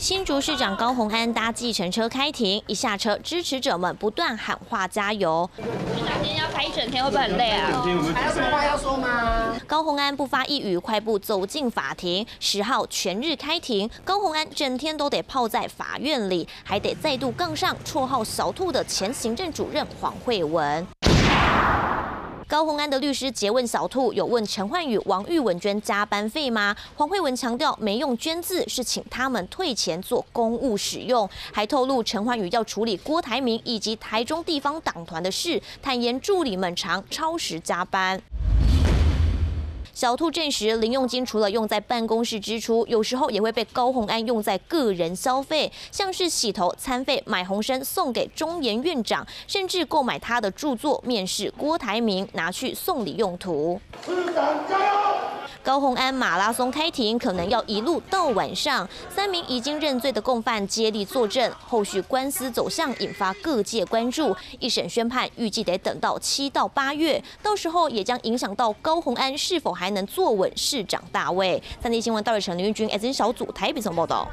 新竹市长高虹安搭计程车开庭，一下车，支持者们不断喊话加油。市长今天要开一整天，会不会很累啊？还有什么话要说吗？高虹安不发一语，快步走进法庭。十号全日开庭，高虹安整天都得泡在法院里，还得再度杠上绰号“小兔”的前行政主任黄慧文。高鸿安的律师诘问小兔，有问陈焕宇、王玉文捐加班费吗？黄慧文强调没用捐字，是请他们退钱做公务使用，还透露陈焕宇要处理郭台铭以及台中地方党团的事，坦言助理们常超时加班。小兔证实，零用金除了用在办公室支出，有时候也会被高鸿安用在个人消费，像是洗头、餐费、买红参送给中研院长，甚至购买他的著作、面试郭台铭，拿去送礼用途。市长加油！高洪安马拉松开庭，可能要一路到晚上。三名已经认罪的共犯接力作证，后续官司走向引发各界关注。一审宣判预计得等到七到八月，到时候也将影响到高洪安是否还能坐稳市长大位。三立新闻道瑞成林玉君 S N 小组台北总报道。